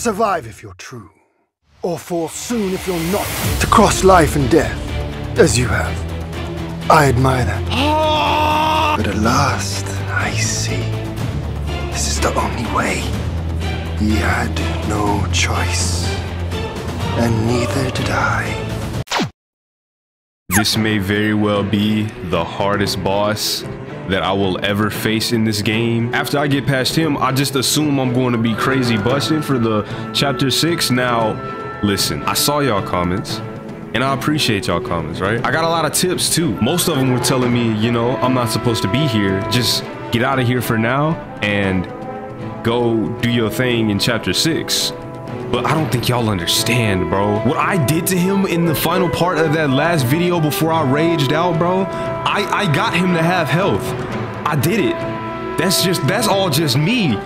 survive if you're true, or fall soon if you're not. To cross life and death, as you have. I admire that. Ah! But at last, I see. This is the only way. He had no choice, and neither did I. This may very well be the hardest boss that I will ever face in this game. After I get past him, I just assume I'm going to be crazy busting for the chapter 6. Now, listen, I saw y'all comments. And I appreciate y'all comments, right? I got a lot of tips too. Most of them were telling me, you know, I'm not supposed to be here. Just get out of here for now and go do your thing in chapter 6. But I don't think y'all understand, bro. What I did to him in the final part of that last video before I raged out, bro, I, I got him to have health. I did it. That's just, that's all just me.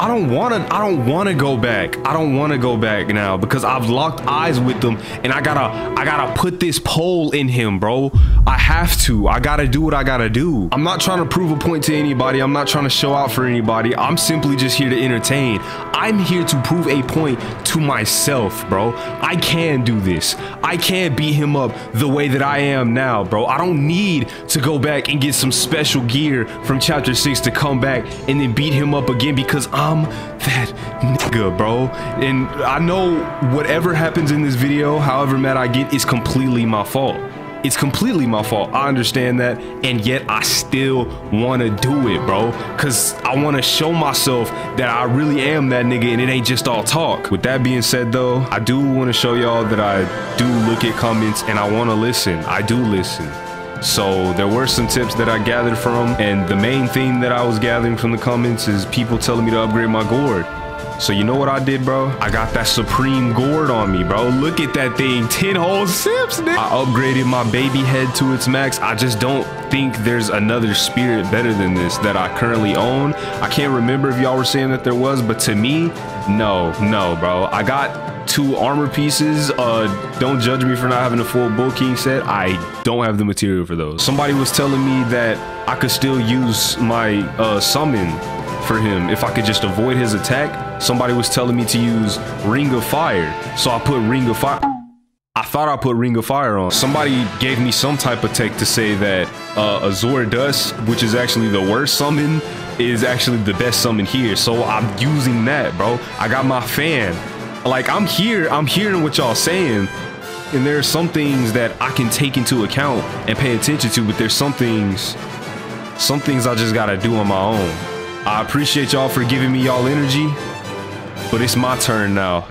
I don't want to I don't want to go back. I don't want to go back now because I've locked eyes with them and I got to I got to put this pole in him, bro. I have to. I got to do what I got to do. I'm not trying to prove a point to anybody. I'm not trying to show out for anybody. I'm simply just here to entertain. I'm here to prove a point to myself, bro. I can do this. I can beat him up the way that I am now, bro. I don't need to go back and get some special gear from chapter 6 to come back and then beat him up again because I'm I'm that nigga, bro. And I know whatever happens in this video, however mad I get, is completely my fault. It's completely my fault. I understand that. And yet I still want to do it, bro. Because I want to show myself that I really am that nigga and it ain't just all talk. With that being said, though, I do want to show y'all that I do look at comments and I want to listen. I do listen. So there were some tips that I gathered from, and the main thing that I was gathering from the comments is people telling me to upgrade my gourd. So you know what I did, bro? I got that Supreme Gourd on me, bro. Look at that thing. 10 whole sips, nigga. I upgraded my baby head to its max. I just don't think there's another spirit better than this that I currently own. I can't remember if y'all were saying that there was, but to me, no, no, bro. I got two armor pieces. Uh, don't judge me for not having a full Bull King set. I don't have the material for those. Somebody was telling me that I could still use my uh, summon for him if I could just avoid his attack. Somebody was telling me to use Ring of Fire. So I put Ring of Fire. I thought I put Ring of Fire on. Somebody gave me some type of tech to say that uh, Azure Dust, which is actually the worst summon, is actually the best summon here. So I'm using that, bro. I got my fan. Like I'm here, I'm hearing what y'all saying, and there's some things that I can take into account and pay attention to, but there's some things, some things I just gotta do on my own. I appreciate y'all for giving me y'all energy, but it's my turn now.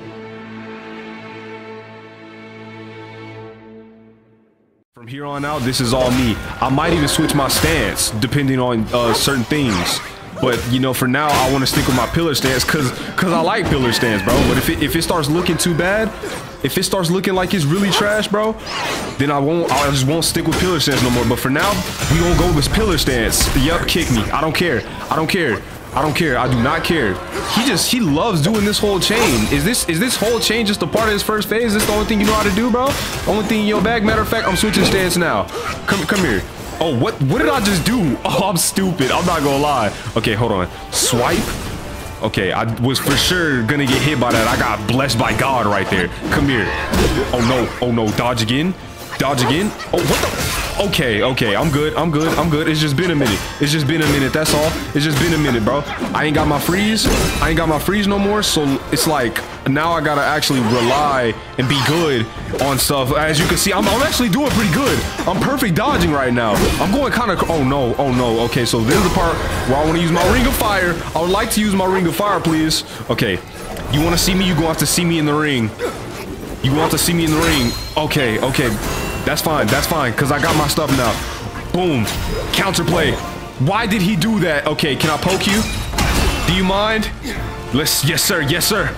From here on out, this is all me. I might even switch my stance depending on uh, certain things. But you know, for now, I want to stick with my pillar stance because because I like pillar stance, bro. But if it, if it starts looking too bad, if it starts looking like it's really trash, bro, then I won't. I just won't stick with pillar stance no more. But for now, we gonna go with pillar stance. Yup, kick me. I don't care. I don't care. I don't care. I do not care. He just he loves doing this whole chain. Is this is this whole chain just a part of his first phase? Is this the only thing you know how to do, bro? Only thing in your bag. Matter of fact, I'm switching stance now. Come come here. Oh, what what did I just do? Oh, I'm stupid. I'm not gonna lie. Okay, hold on. Swipe. Okay, I was for sure gonna get hit by that. I got blessed by God right there. Come here. Oh no. Oh no. Dodge again. Dodge again. Oh, what the? Okay, okay. I'm good. I'm good. I'm good. It's just been a minute. It's just been a minute. That's all. It's just been a minute, bro. I ain't got my freeze. I ain't got my freeze no more. So it's like now I gotta actually rely and be good on stuff. As you can see, I'm, I'm actually doing pretty good. I'm perfect dodging right now. I'm going kind of, oh no, oh no. Okay, so this is the part where I want to use my ring of fire. I would like to use my ring of fire, please. Okay, you want to see me? You gonna have to see me in the ring. You want to see me in the ring? Okay, okay. That's fine. That's fine. Because I got my stuff now. Boom. Counterplay. Why did he do that? Okay, can I poke you? Do you mind? Let's, yes sir, yes sir.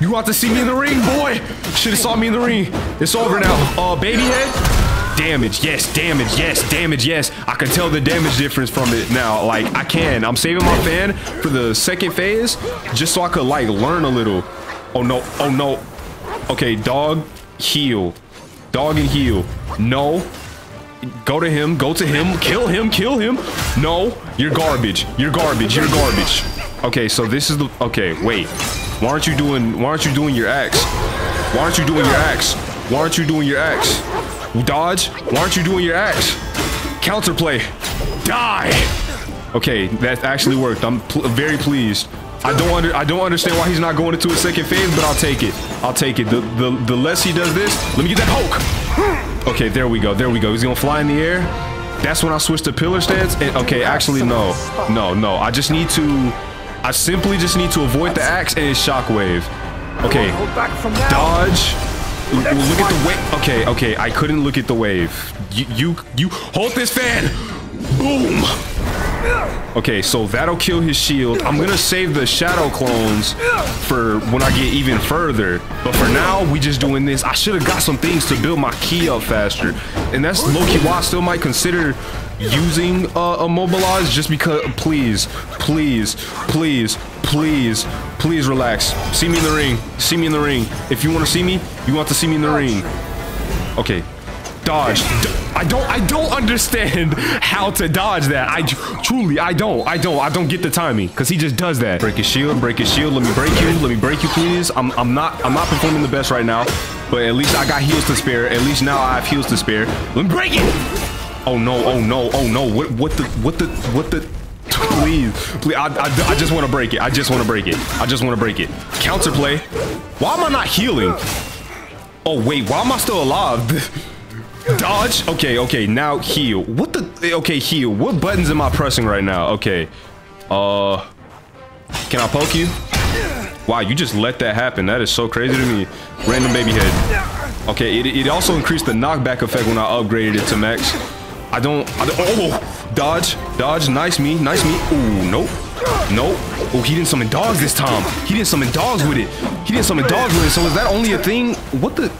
You want to see me in the ring, boy? Should have saw me in the ring. It's over now. Uh, baby head? Damage, yes, damage, yes, damage, yes. I can tell the damage difference from it now. Like, I can. I'm saving my fan for the second phase just so I could, like, learn a little. Oh, no. Oh, no. Okay, dog, heal. Dog and heal. No. Go to him. Go to him. Kill him. Kill him. No. You're garbage. You're garbage. You're garbage. Okay, so this is the... Okay, wait. Why aren't you doing, why aren't you doing your X? Why aren't you doing your X? Why aren't you doing your X? Dodge? Why aren't you doing your X? Counterplay. Die! Okay, that actually worked. I'm pl very pleased. I don't under I don't understand why he's not going into a second phase, but I'll take it. I'll take it. The the the less he does this, let me get that poke. Okay, there we go. There we go. He's gonna fly in the air. That's when I switch to pillar stance. And, okay, actually no, no, no. I just need to. I simply just need to avoid the axe and his shockwave. Okay, dodge. Look at the wave. Okay, okay. I couldn't look at the wave. You you you hold this fan. Boom. Okay, so that'll kill his shield. I'm gonna save the shadow clones for when I get even further. But for now, we just doing this. I should have got some things to build my key up faster. And that's low-key why I still might consider using uh, immobilize just because please please please please please relax see me in the ring see me in the ring if you want to see me you want to see me in the ring okay dodge I don't I don't understand how to dodge that. I truly I don't. I don't. I don't get the timing cuz he just does that. Break his shield, break his shield. Let me break you. Let me break you please. I'm I'm not I'm not performing the best right now, but at least I got heals to spare. At least now I have heals to spare. Let me break it. Oh no. Oh no. Oh no. What what the what the what the please, please, I, I, I just want to break it. I just want to break it. I just want to break it. Counterplay. Why am I not healing? Oh, wait, why am I still alive? Dodge. Okay, okay. Now heal. What the? Okay, heal. What buttons am I pressing right now? Okay. Uh, can I poke you? Wow, you just let that happen. That is so crazy to me. Random baby head. Okay, it, it also increased the knockback effect when I upgraded it to max. I don't, I don't, oh, dodge, dodge, nice me, nice me. Ooh, nope, nope. Oh, he didn't summon dogs this time. He didn't summon dogs with it. He didn't summon dogs with it. So is that only a thing? What the?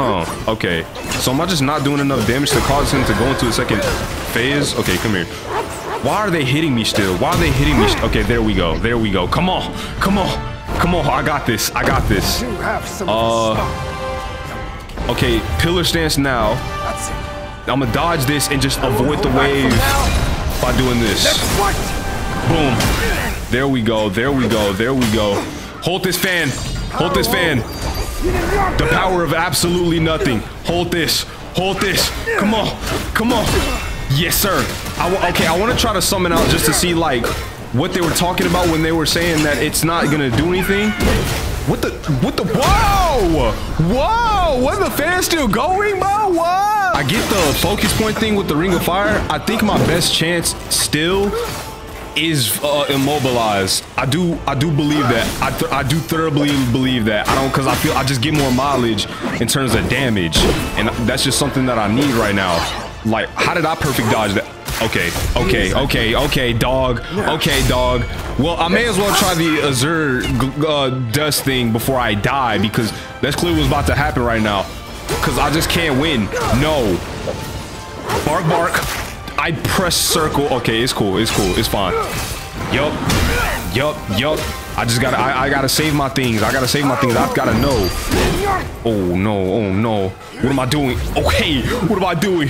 Oh, okay. So am I just not doing enough damage to cause him to go into a second phase? Okay, come here. Why are they hitting me still? Why are they hitting me? okay, there we go. There we go. Come on. Come on. Come on. I got this. I got this. Uh, okay, pillar stance now. I'm gonna dodge this and just avoid the wave by doing this. Boom. There we go. There we go. There we go. Hold this fan. Hold this fan. The power of absolutely nothing. Hold this. Hold this. Come on. Come on. Yes, sir. I okay, I want to try to summon out just to see, like, what they were talking about when they were saying that it's not going to do anything. What the? What the? Whoa! Whoa! What the fan still going, bro? Whoa! I get the focus point thing with the Ring of Fire. I think my best chance still is uh, immobilized. I do I do believe that. I, th I do thoroughly believe that. I don't because I feel I just get more mileage in terms of damage. And that's just something that I need right now. Like, how did I perfect dodge that? Okay, okay, okay, okay, dog. Okay, dog. Well, I may as well try the Azure uh, dust thing before I die because that's clearly what's about to happen right now. Because I just can't win. No. Bark, bark. I press circle. Okay, it's cool. It's cool. It's fine. Yup. Yup. Yup. I just gotta, I, I, gotta save my things. I gotta save my things. I've gotta know. Oh, no. Oh, no. What am I doing? Okay. What am I doing?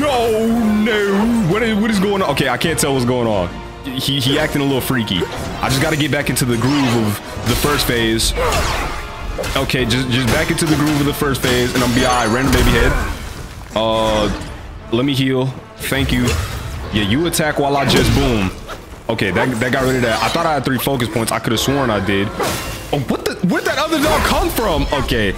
No, no. What is, what is going on? Okay, I can't tell what's going on. He, he acting a little freaky. I just gotta get back into the groove of the first phase. Okay, just, just back into the groove of the first phase, and I'm gonna be alright. Random baby head. Uh, let me heal. Thank you. Yeah, you attack while I just boom. Okay, that, that got rid of that. I thought I had three focus points. I could have sworn I did. Oh, what the? Where'd that other dog come from? Okay,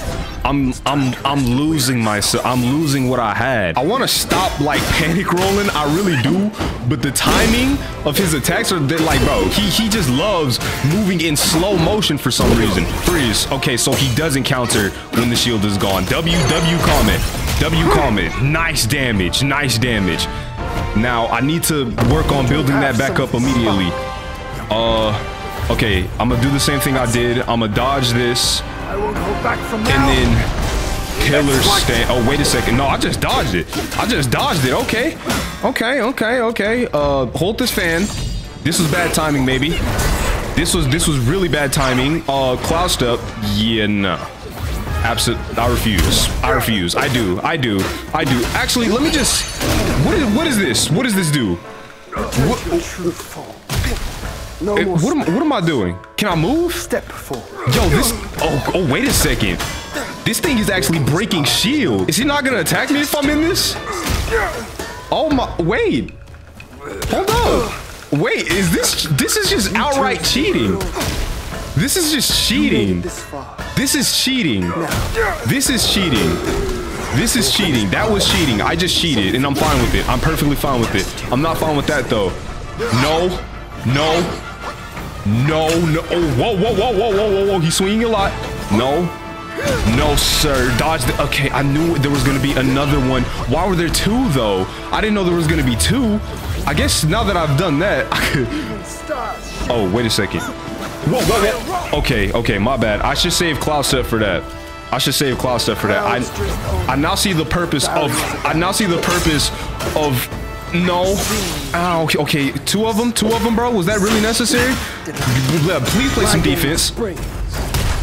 I'm I'm I'm losing myself. I'm losing what I had. I want to stop like panic rolling. I really do, but the timing of his attacks are like, bro. He he just loves moving in slow motion for some reason. Freeze. Okay, so he doesn't counter when the shield is gone. W W comment. W Comet, nice damage, nice damage. Now, I need to work on building that back up immediately. Uh, okay, I'm gonna do the same thing I did. I'm gonna dodge this. And then pillar stand. Oh, wait a second. No, I just dodged it. I just dodged it. Okay. Okay, okay, okay. Uh, hold this fan. This was bad timing, maybe. This was this was really bad timing. Uh, cloud step. Yeah, no. Absolutely, I refuse. I refuse. I do. I do. I do. Actually, let me just. What is? What is this? What does this do? What, No what am what am I doing? Can I move? step forward. Yo, this. Oh, oh, wait a second. This thing is actually breaking shield. Is he not gonna attack me if I'm in this? Oh my. Wait. Hold up. Wait, is this. This is just outright cheating. This is just cheating. This is cheating. This is cheating. This is cheating. That was cheating. I just cheated and I'm fine with it. I'm perfectly fine with it. I'm not fine with that though. No. No. No. No. Oh, whoa, whoa, whoa, whoa, whoa, whoa, whoa. He's swinging a lot. No. No, sir. Dodge the. Okay, I knew there was going to be another one. Why were there two though? I didn't know there was going to be two. I guess now that I've done that, I could. Oh, wait a second. Whoa, whoa, whoa. Okay, okay, my bad. I should save Cloud Step for that. I should save Cloud Step for that. I, I now see the purpose of. I now see the purpose of. No. Ah, Ow. Okay, two of them. Two of them, bro. Was that really necessary? Please play some defense.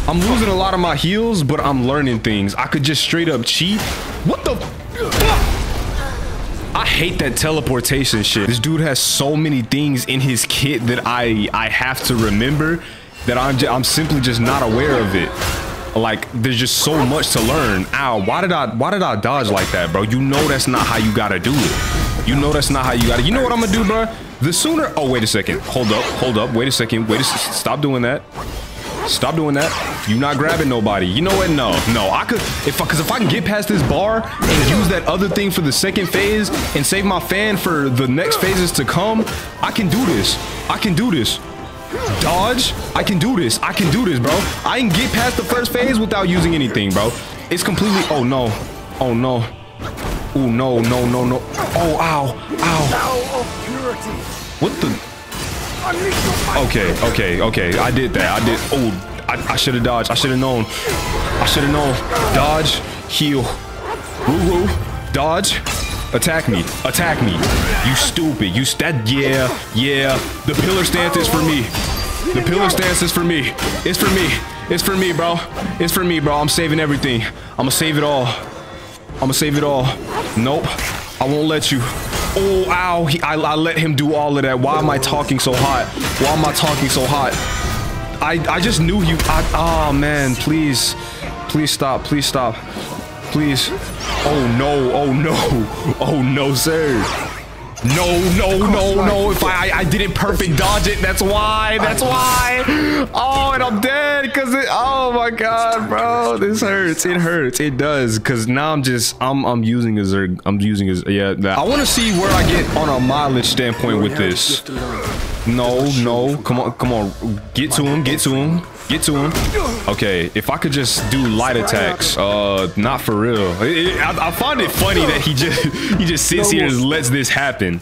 I'm losing a lot of my heals, but I'm learning things. I could just straight up cheat. What the? I hate that teleportation shit. This dude has so many things in his kit that I I have to remember that I'm I'm simply just not aware of it. Like there's just so much to learn. Ow, why did I why did I dodge like that, bro? You know that's not how you gotta do it. You know that's not how you gotta. You know what I'm gonna do, bro? The sooner. Oh wait a second. Hold up. Hold up. Wait a second. Wait a Stop doing that. Stop doing that. You not grabbing nobody. You know what? No, no. I could if I, cause if I can get past this bar and use that other thing for the second phase and save my fan for the next phases to come, I can do this. I can do this. Dodge. I can do this. I can do this, bro. I can get past the first phase without using anything, bro. It's completely. Oh no. Oh no. Oh no, no, no, no. Oh, ow, ow. What the? Okay, okay, okay. I did that. I did. Oh, I, I should have dodged. I should have known. I should have known. Dodge, heal. Woo woo. Dodge. Attack me. Attack me. You stupid. You that yeah, yeah. The pillar stance is for me. The pillar stance is for me. It's for me. It's for me, bro. It's for me, bro. I'm saving everything. I'm gonna save it all. I'm gonna save it all. Nope. I won't let you. Oh, ow. He, I, I let him do all of that. Why am I talking so hot? Why am I talking so hot? I, I just knew you. I, oh, man. Please. Please stop. Please stop. Please. Oh, no. Oh, no. Oh, no, sir. No, no, no, no. If I, I didn't perfect dodge it, that's why. That's why. Oh, and I'm dead because it. Oh my god, bro, this hurts. It hurts. It does because now I'm just I'm I'm using a Zerg. I'm using a yeah. That. I want to see where I get on a mileage standpoint with this. No, no. Come on, come on. Get to him. Get to him. Get to him. Okay, if I could just do light attacks, uh, not for real. I, I find it funny that he just he just sits here and lets this happen.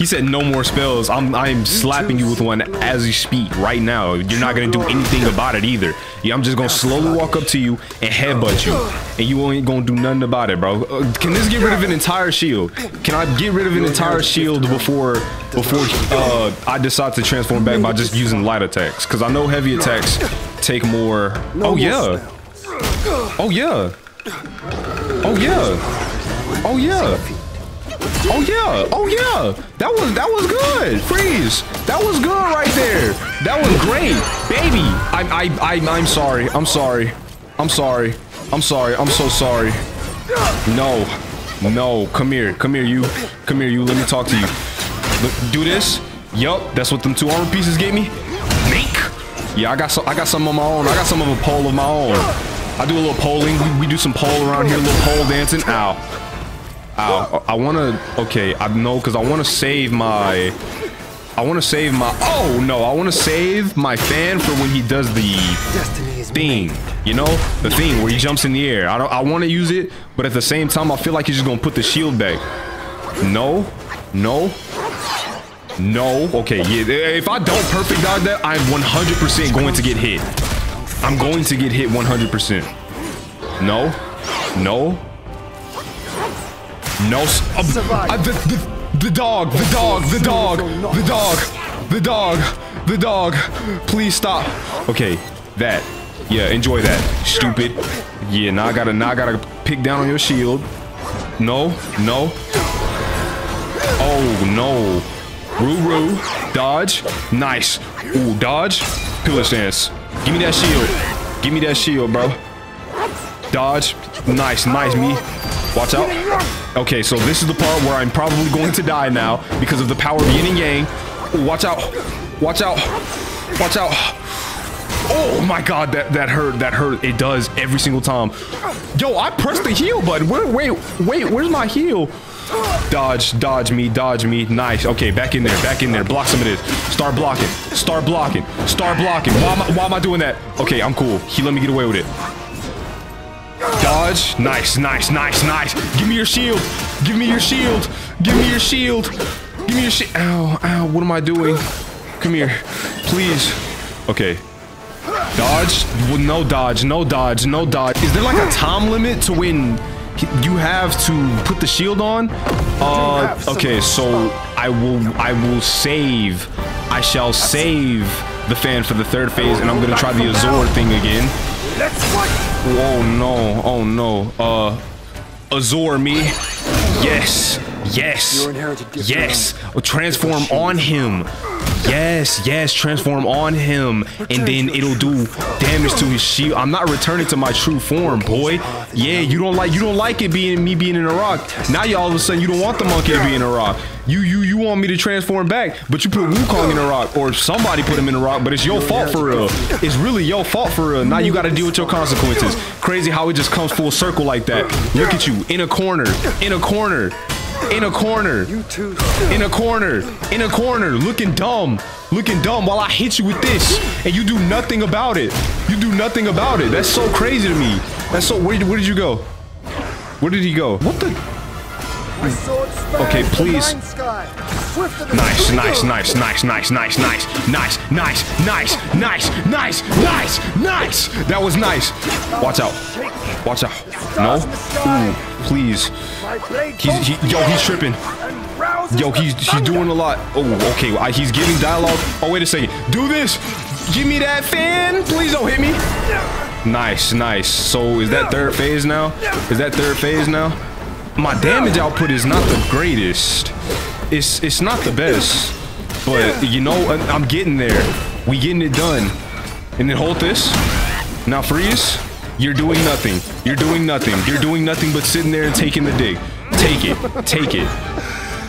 He said no more spells. I'm I'm slapping you with one as you speak right now. You're not gonna do anything about it either. Yeah, I'm just gonna slowly walk up to you and headbutt you, and you ain't gonna do nothing about it, bro. Uh, can this get rid of an entire shield? Can I get rid of an entire shield before before uh, I decide to transform back by just using light attacks? Because I know heavy attacks take more. Oh yeah. Oh yeah. Oh yeah. Oh yeah. Oh yeah, oh yeah. That was that was good. Freeze. That was good right there. That was great, baby. I I I I'm sorry. I'm sorry. I'm sorry. I'm sorry. I'm so sorry. No, no. Come here. Come here, you. Come here, you. Let me talk to you. Do this. Yup. That's what them two armor pieces gave me. Make. Yeah, I got some. I got some of my own. I got some of a pole of my own. I do a little polling. We, we do some pole around here. A little pole dancing. Ow. Ow. I want to. Okay, I know because I want to save my. I want to save my. Oh no! I want to save my fan for when he does the thing. You know, the thing where he jumps in the air. I don't. I want to use it, but at the same time, I feel like he's just gonna put the shield back. No, no, no. Okay, yeah. Eh, if I don't perfect dodge that, I'm 100% going to get hit. I'm going to get hit 100%. No, no, no. uh, uh, the, the, the dog, the dog, the dog, the dog, the dog, the dog. Please stop. Okay, that. Yeah, enjoy that. Stupid. Yeah, now I gotta, now I gotta pick down on your shield. No, no. Oh no. Ruru. Dodge. Nice. Ooh, dodge. Pillar stance. Give me that shield. Give me that shield, bro. Dodge. Nice, nice, me. Watch out. Okay, so this is the part where I'm probably going to die now because of the power of yin and yang. Watch out. Watch out. Watch out. Oh my god, that, that hurt. That hurt. It does every single time. Yo, I pressed the heal button. Where, wait, wait, where's my heal? Dodge, dodge me, dodge me. Nice. Okay, back in there, back in there. Block some of this. Start blocking. Start blocking. Start blocking. Why am I, why am I doing that? Okay, I'm cool. He let me get away with it. Dodge. Nice, nice, nice, nice. Give me your shield. Give me your shield. Give me your shield. Give me your shield. Ow, ow. What am I doing? Come here. Please. Okay. Dodge. Well, no dodge. No dodge. No dodge. Is there like a time limit to when you have to put the shield on? Uh, okay, so I will, I will save. I shall save the fan for the third phase, and I'm gonna try the Azure thing again. Let's fight! Oh no, oh no. Uh, Azure me. Yes, yes, Your inherited gift yes. Transform on him. Yes, yes, transform on him, and then it'll do damage to his shield. I'm not returning to my true form, boy. Yeah, you don't like you don't like it being me being in a rock. Now you all of a sudden you don't want the monkey to be in a rock. You you you want me to transform back, but you put Wukong in a rock, or somebody put him in a rock, but it's your fault for real. It's really your fault for real. Now you got to deal with your consequences. Crazy how it just comes full circle like that. Look at you in a corner, in a corner in a corner, You too. in a corner, in a corner, looking dumb, looking dumb while I hit you with this, and you do nothing about it. You do nothing about it. That's so crazy to me. That's so. Where, where did you go? Where did he go? What the? My sword spans Okay, please. nine sky. Swifter than Nice, nice, nice, nice, nice, nice, nice, nice, nice, nice, nice, nice, nice, nice. That was nice. Watch out. Watch out. No. Ooh, please. He's he, yo, he's tripping. Yo, he's he's doing a lot. Oh, okay. I, he's giving dialogue. Oh, wait a second. Do this. Give me that fan. Please don't hit me. Nice, nice. So is that third phase now? Is that third phase now? My damage output is not the greatest. It's it's not the best. But you know, I'm getting there. We getting it done. And then hold this. Now freeze. You're doing nothing. You're doing nothing. You're doing nothing but sitting there and taking the dig. Take it. Take it.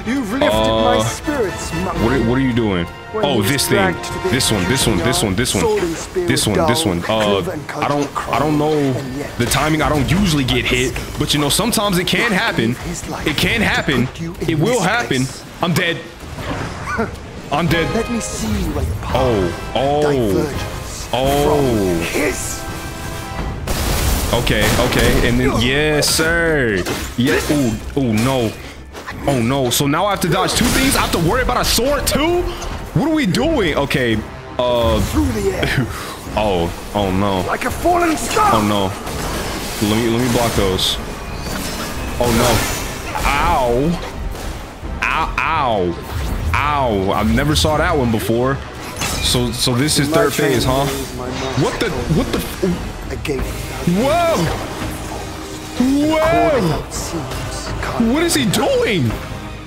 You've lifted my spirits, monk. What are, what are you doing? When Oh, this thing. dragged to the This one, this one, this one, this one. Sword and spear This one, this one. Uh, I don't, I don't know the timing. I don't usually get hit, but you know, sometimes it can happen. It can happen. It will happen. I'm dead. I'm dead. Let me see where your path Oh, oh, oh. his. Okay, okay, and then yes, sir. Yeah. Ooh, ooh, no. Oh no. So now I have to dodge two things. I have to worry about a sword too. What are we doing? Okay. Uh. Through the air, Oh. Oh no. like a falling star. Oh no. Let me let me block those. Oh no. Ow. Ow. Ow. Ow. I've never saw that one before. So so this is third phase, huh? training is my master. What the what the Whoa! Whoa! What is he doing?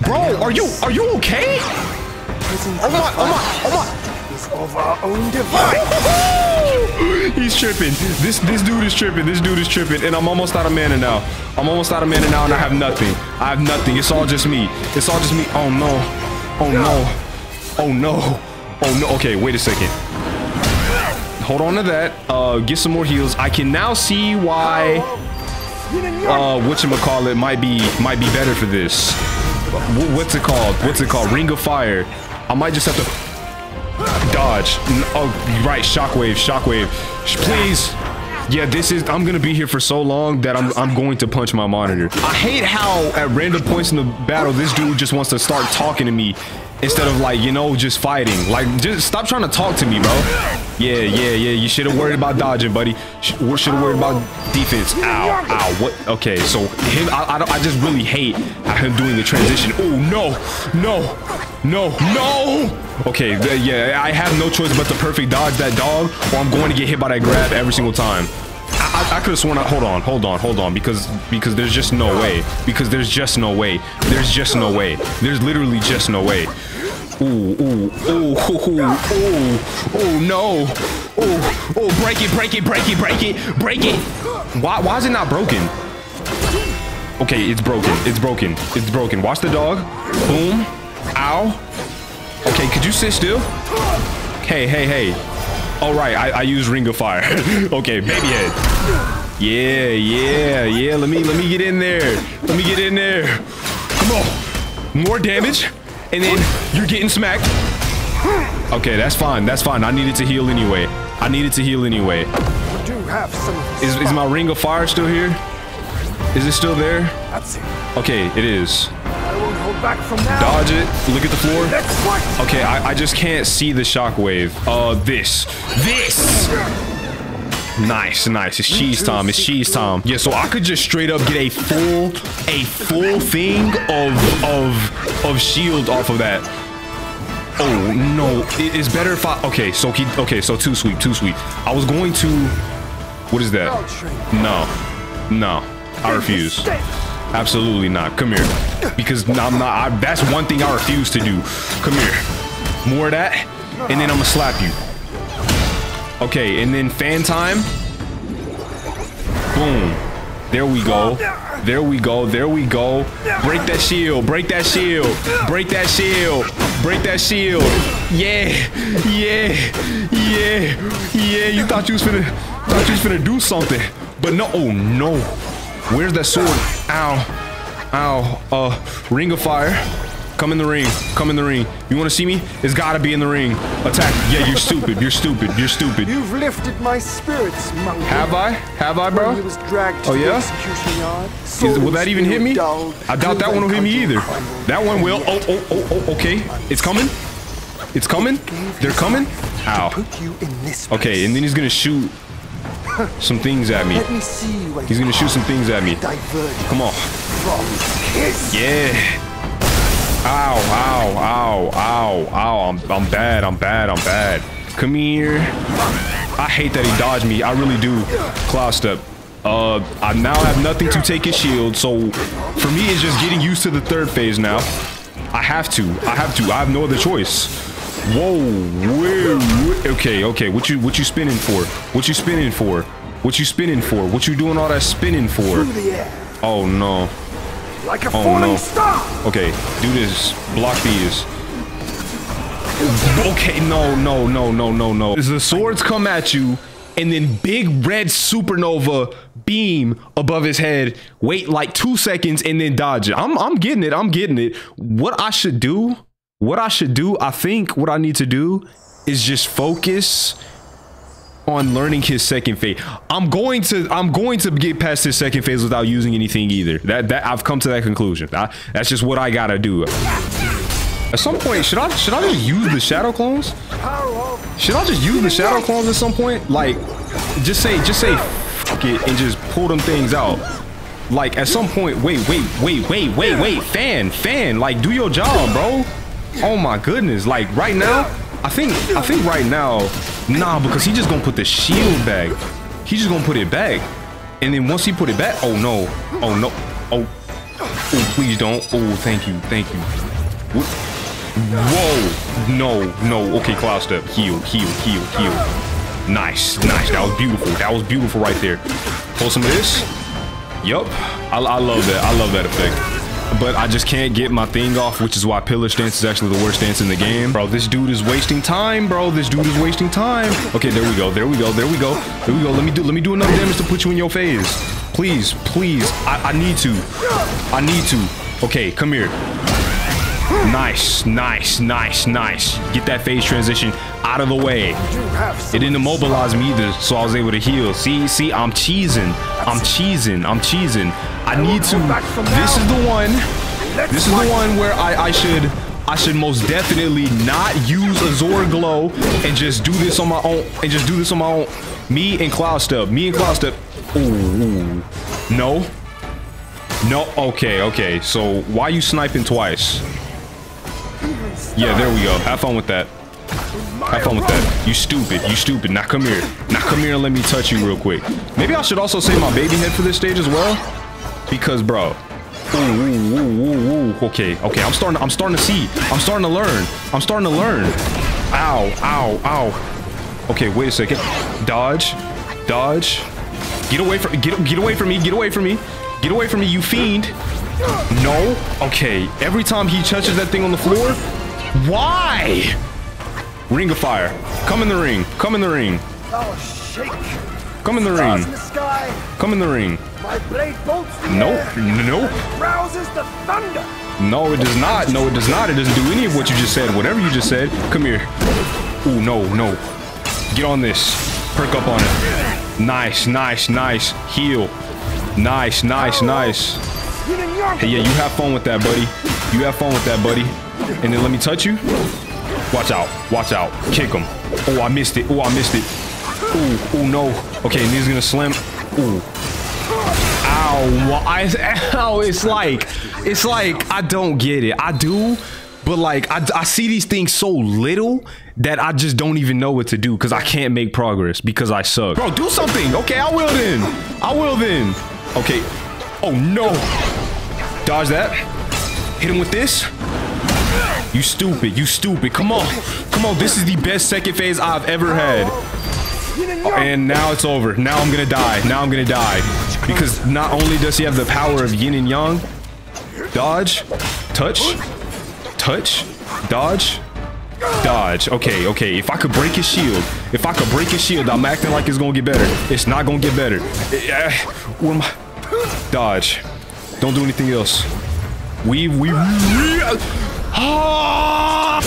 Bro, are you are you okay? Oh my oh my oh Is of our own divine. my He's tripping. This this dude is tripping. This dude is tripping. And I'm almost out of mana now. I'm almost out of mana now and I have nothing. I have nothing. It's all just me. It's all just me. Oh no. Oh no. Oh no. Oh no. Okay, wait a second. Hold on to that. Uh get some more heals. I can now see why Yin and yang. Uh whatchamacallit might be might be better for this. Wh- What's it called? What's it called? Ring of Fire. I might just have to dodge. Oh, right, shockwave, shockwave. Please. Yeah, this is I'm gonna be here for so long that I'm I'm going to punch my monitor. I hate how at random points in the battle this dude just wants to start talking to me instead of like, you know, just fighting. Like just stop trying to talk to me, bro. Yeah, yeah, yeah. You should have worried about dodging, buddy. Sh- Should have worried about defense. Ow, ow. What? Okay, so him. I, I, don't- I just really hate him doing the transition. Oh no, no, no, no. Okay, yeah. I have no choice but to perfect dodge that dog, or I'm going to get hit by that grab every single time. I, I, I could have sworn. I, hold on, hold on, hold on, because because there's just no way. Because there's just no way. There's just no way. There's literally just no way. Ooh, ooh, ooh, ooh, ooh, ooh, no. Ooh, ooh, break it, break it, break it, break it, break it. Why, why is it not broken? Okay, it's broken. It's broken. It's broken. Watch the dog. Boom. Ow. Okay, could you sit still? Hey, hey, hey. All right, I, I use Ring of Fire. okay, baby head. Yeah, yeah, yeah. Let me let me get in there. Let me get in there. Come on. More damage, and then you're getting smacked. Okay, that's fine. That's fine. I needed to heal anyway. I needed to heal anyway. We do have some Is, is my Ring of Fire still here? Is it still there? That's it. Okay, it is. I won't hold back from now. Dodge it. Look at the floor. Okay, I, I just can't see the shockwave. Uh, this. This! Nice, nice. It's cheese time. It's cheese time. Yeah, so I could just straight up get a full, a full thing of, of, of shield off of that. Oh, no. It's better if I, okay, so okay, so too sweet, too sweet. I was going to, what is that? No, no, I refuse. Absolutely not. Come here. Because I'm not, I, that's one thing I refuse to do. Come here. More of that, and then I'm gonna slap you. Okay, and then fan time. Boom. There we go. There we go. There we go. Break that shield. Break that shield. Break that shield. Break that shield. Yeah. Yeah. Yeah. Yeah. You thought you was finna thought you was finna do something. But no. Oh no. Where's that sword? Ow. Ow. Uh ring of fire. Come in the ring. Come in the ring. You wanna see me? It's gotta be in the ring. Attack. Yeah, you're stupid. You're stupid. You're stupid. You've lifted my spirits, monkey. Have I? Have I, bro? Oh, yeah? yard, Is, will that even hit me? dulled, I doubt that one will hit me either. That one will. Oh, oh, oh, oh, okay. It's coming. It's coming. They're coming. Ow. Put you in this Okay, and then he's gonna shoot some things at me. Let me see when He's gonna shoot some things at me. Come on. Yeah. Ow, ow, ow, ow, ow. I'm, I'm bad. I'm bad. I'm bad. Come here. I hate that he dodged me. I really do. Cloud step. Uh, I now have nothing to take his shield, so for me, it's just getting used to the third phase now. I have to. I have to. I have no other choice. Whoa. Okay. Okay. What you what you spinning for? What you spinning for? What you spinning for? What you doing all that spinning for? Oh no. Like a Oh, falling no. star. Okay, do this. Block these. Okay, no, no, no, no, no, no. The swords come at you, and then big red supernova beam above his head. Wait like two seconds, and then dodge it. I'm, I'm getting it. I'm getting it. What I should do, what I should do, I think what I need to do is just focus on learning his second phase. I'm going to I'm going to get past his second phase without using anything either. That that I've come to that conclusion. I, that's just what I gotta do. At some point, should I should I just use the shadow clones? Should I just use the shadow clones at some point? Like, just say just say fuck it and just pull them things out. Like at some point, wait, wait, wait, wait, wait, wait, fan, fan, like do your job, bro. Oh my goodness, like right now, I think I think right now, nah, because he just gonna put the shield back. He just gonna put it back, and then once he put it back, oh no, oh no, oh, oh please don't. Oh, thank you, thank you. Wh- Whoa, no, no. Okay, cloud step, heal, heal, heal, heal. Nice, nice. That was beautiful. That was beautiful right there. Pull some of this. Yup. I, I love that. I love that effect. But I just can't get my thing off, which is why pillar stance is actually the worst stance in the game. Bro, this dude is wasting time, bro. This dude is wasting time. Okay, there we go. There we go. There we go. There we go. Let me do let me do enough damage to put you in your phase. Please, please. I, I need to. I need to. Okay, come here. Nice, nice, nice, nice. Get that phase transition out of the way. It didn't immobilize me either, so I was able to heal. See, see, I'm cheesing. I'm cheesing. I'm cheesing. I need to. This is the one. This is the one where I, I should. I should most definitely not use Azure Glow and just do this on my own. And just do this on my own. Me and Cloud Step. Me and Cloud Step. Ooh. No. No. Okay. Okay. So why you sniping twice? Yeah. There we go. Have fun with that. Have fun with that. You stupid. You stupid. Now come here. Now come here and let me touch you real quick. Maybe I should also save my baby head for this stage as well. Because, bro, Ooh, ooh, ooh, ooh. Okay, okay. I'm starting. I'm starting to see. I'm starting to learn. I'm starting to learn. Ow, ow, ow. Okay, wait a second. Dodge, dodge. Get away from. Get get away from me. Get away from me. Get away from me, you fiend. No. Okay. Every time he touches that thing on the floor, why? Ring of fire. Come in the ring. Come in the ring. Oh, shake. Come in the Stars ring. in the. Come in the ring. My blade bolts the Nope. air. Nope. Rouses the thunder. No, it does not. No, it does not. It doesn't do any of what you just said. Whatever you just said. Come here. Ooh, no, no. Get on this. Perk up on it. Nice, nice, nice. Heal. Nice, nice, nice. Yin and yang. Hey, yeah, you have fun with that, buddy. You have fun with that, buddy. And then let me touch you. Watch out. Watch out. Kick him. Oh, I missed it. Oh, I missed it. Oh, oh no. Okay, and he's gonna slam. Ooh. Ow. I, ow, it's like, it's like, I don't get it. I do, but like, I, I see these things so little that I just don't even know what to do because I can't make progress because I suck. Bro, do something. Okay, I will then. I will then. Okay. Oh, no. Dodge that. Hit him with this. You stupid. You stupid. Come on. Come on. This is the best second phase I've ever had. And now it's over. Now I'm gonna die. Now I'm gonna die. Because not only does he have the power of yin and yang, dodge, touch, touch, dodge, dodge. Okay, okay. If I could break his shield, if I could break his shield, I'm acting like it's gonna get better. It's not gonna get better. Eh, eh, What am I? Dodge. Don't do anything else. We, we, we. Ah!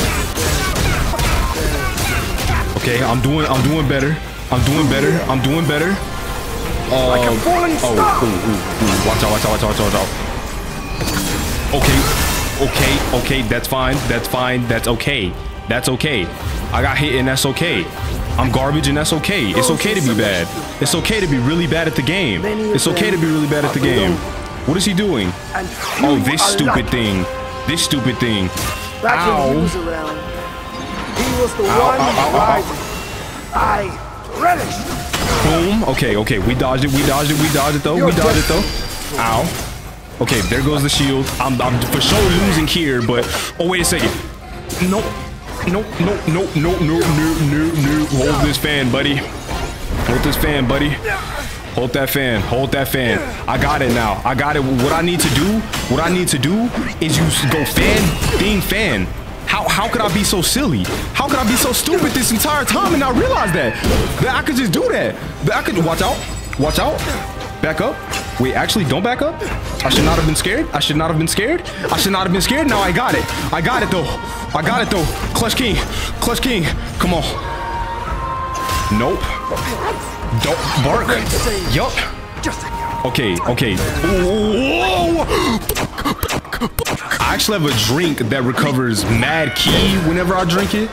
Okay, I'm doing, I'm doing better. I'm doing better. I'm doing better. Um, Like a falling oh, star. ooh, ooh, ooh. Watch out, watch out, watch out, watch out, watch out. Okay, okay, okay, that's fine. That's fine. That's okay. That's okay. I got hit and that's okay. I'm garbage and that's okay. It's okay to be bad. It's okay to be really bad at the game. It's okay to be really bad at the game. What is he doing? Oh, this stupid thing. This stupid thing. That's ow. when he was around. He was the ow, one ow, rising. I relish. Boom. Okay, okay. We dodged it. We dodged it. We dodged it though. You're we dodged it though. Ow. Okay, there goes the shield. I'm, I'm for sure losing here, but... Oh, wait a second. Nope. Nope, nope, nope, nope, nope, nope, nope, nope. Hold this fan, buddy. Hold this fan, buddy. Hold that fan. Hold that fan. I got it now. I got it. What I need to do, what I need to do is you go fan, thing, fan. How, how could I be so silly? How could I be so stupid this entire time and not realize that? That I could just do that. That I could, watch out. Watch out. Back up. Wait, actually, don't back up. I should not have been scared. I should not have been scared. I should not have been scared. Now I got it. I got it though. I got it though. Clutch King. Clutch King. Come on. Nope. Don't bark. Yup. Okay, okay. Whoa. I actually have a drink that recovers mad key whenever I drink it.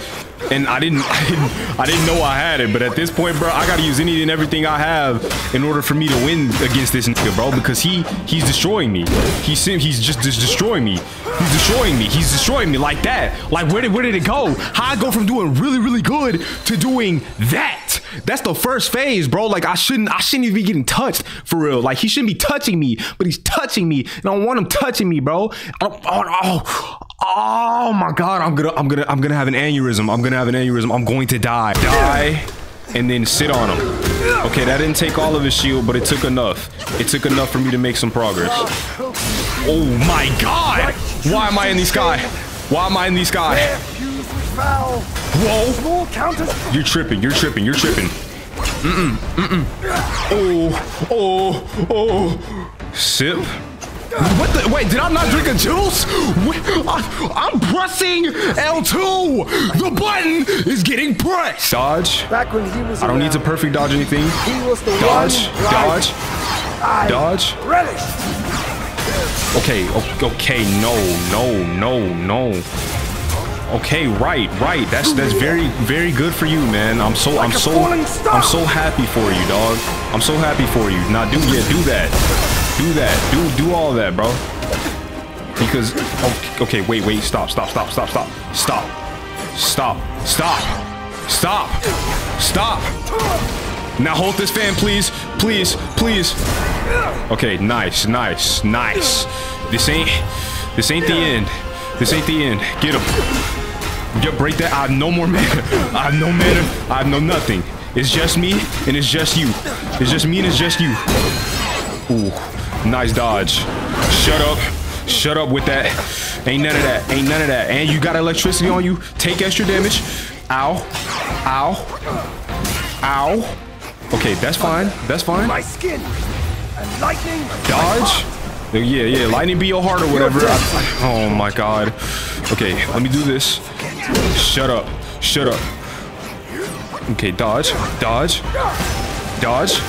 And I didn't, I didn't, I didn't know I had it. But at this point, bro, I gotta use any and everything I have in order for me to win against this nigga, bro. Because he, he's destroying me. He's, he's just, just destroying me. He's destroying me. He's destroying me like that. Like where did, where did it go? How I go from doing really, really good to doing that? That's the first phase, bro. Like I shouldn't, I shouldn't even be getting touched for real. Like he shouldn't be touching me, but he's touching me, and I don't want him touching me, bro. Don't, oh, oh, oh my god, I'm gonna, I'm gonna, I'm gonna have an aneurysm. I'm gonna have an aneurysm. I'm going to die, die, and then sit on him. Okay, that didn't take all of his shield, but it took enough. It took enough for me to make some progress. Oh my god! Why am I in the sky? Why am I in the sky? Their fuse was foul. Whoa! Small counters. You're tripping. You're tripping. You're tripping. Mm-mm. Mm-mm. Oh. Oh. Oh. Sip. What the? Wait, did I not drink a juice? Wait, I, I'm pressing L2. The button is getting pressed. Dodge. Back when he was I don't need to perfect dodge anything. He was the Dodge. one Dodge. I Dodge. relished. Okay, okay, no, no, no, no. Okay, right, right. That's that's very very good for you, man. I'm so I'm so I'm so happy for you, dog. I'm so happy for you. Now do yeah, do that. Do that. Do do all that, bro. Because okay, okay, wait, wait, stop, stop, stop, stop, stop. Stop. Stop. Stop. Stop. Stop. Now hold this fan, please. Please, please. Okay, nice, nice, nice. This ain't this ain't the end. This ain't the end. Get him. Get, break that. I have no more mana. I have no mana. I have no nothing. It's just me and it's just you. It's just me and it's just you. Ooh, nice dodge. Shut up. Shut up with that. Ain't none of that. Ain't none of that. And you got electricity on you. Take extra damage. Ow. Ow. Ow. Okay, that's fine. That's fine. My skin lightning. Dodge. Yeah, yeah. Lightning be your heart or whatever. I- oh my god. Okay, let me do this. Shut up. Shut up. Okay, dodge. Dodge. Dodge.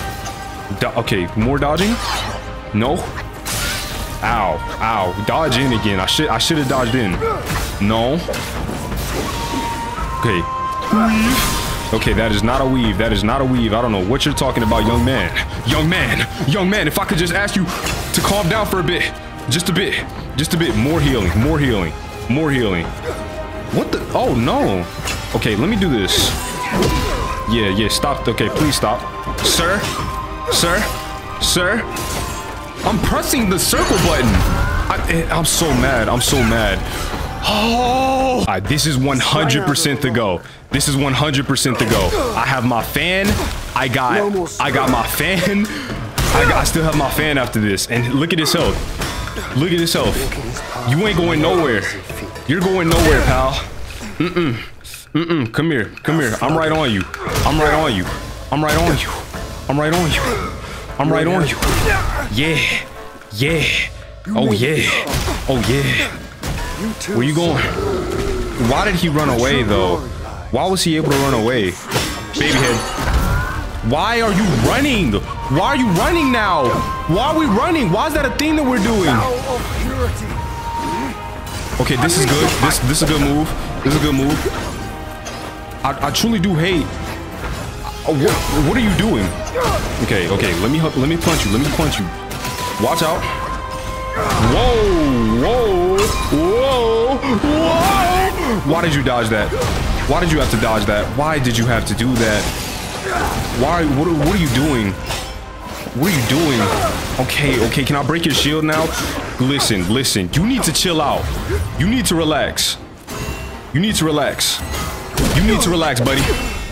Do okay, more dodging. No. Ow. Ow. Dodge in again. I should I should have dodged in. No. Okay. Okay, that is not a weave. That is not a weave. I don't know what you're talking about, young man. Young man. Young man, if I could just ask you to calm down for a bit. Just a bit. Just a bit. More healing. More healing. More healing. What the? Oh, no. Okay, let me do this. Yeah, yeah, stop. Okay, please stop. Sir? Sir? Sir? I'm pressing the circle button. I, eh, I'm so mad. I'm so mad. Oh! Alright, this is 100% to go. This is 100% to go. I have my fan. I got I got my fan. I, I still have my fan after this. And look at his health. Look at his health. You ain't going nowhere. You're going nowhere, pal. Mm-mm. Mm-mm. Come here. Come here. I'm right on you. I'm right on you. I'm right on you. I'm right on you. I'm right on you. Yeah. Yeah. Oh yeah. Oh yeah. Where you going? Why did he run away though? Why was he able to run away? Baby head. Why are you running? Why are you running now? Why are we running? Why is that a thing that we're doing? Okay, this is good. This this is a good move. This is a good move. I, I truly do hate. Uh, what what are you doing? Okay, okay. Let me let me punch you. Let me punch you. Watch out. Whoa, whoa, whoa, whoa! Why did you dodge that? Why did you have to dodge that? Why did you have to do that? Why? What, are- what are you doing? What are you doing? Okay, okay, can I break your shield now? Listen, listen, you need to chill out. You need to relax. You need to relax. You need to relax, buddy.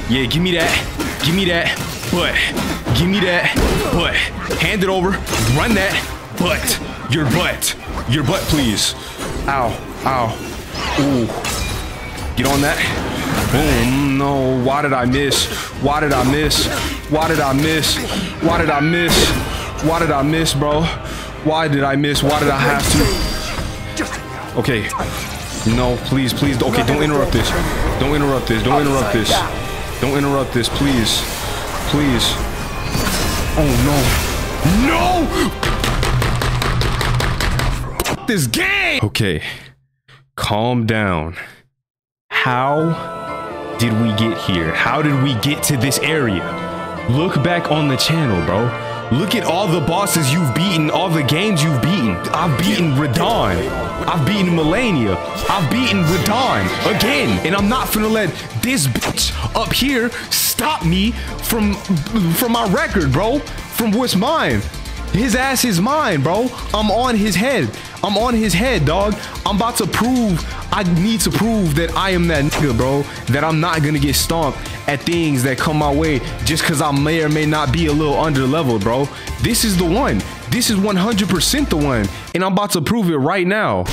Yeah, give me that. Give me that butt. Give me that butt. Hand it over. Run that butt. Your butt. Your butt, please. Ow. Ow. Ooh. Get on that. Oh no, why did I miss? Why did I miss? Why did I miss? Why did I miss? Why did I miss, bro? Why did I miss? Why did I have to? Okay. No, please, please. Okay, don't interrupt this. Don't interrupt this. Don't interrupt this. Don't interrupt this, please. Please. Oh no. No! This game! Okay. Calm down. How did we get here? How did we get to this area? Look back on the channel, bro. Look at all the bosses you've beaten, all the games you've beaten. I've beaten Radahn. I've beaten Malenia. I've beaten Radahn again. And I'm not gonna let this bitch up here stop me from from my record, bro. From what's mine. His ass is mine, bro. I'm on his head. I'm on his head, dog. I'm about to prove, I need to prove that I am that nigga, bro. That I'm not gonna get stomped at things that come my way just because I may or may not be a little under leveled, bro. This is the one. This is 100% the one. And I'm about to prove it right now.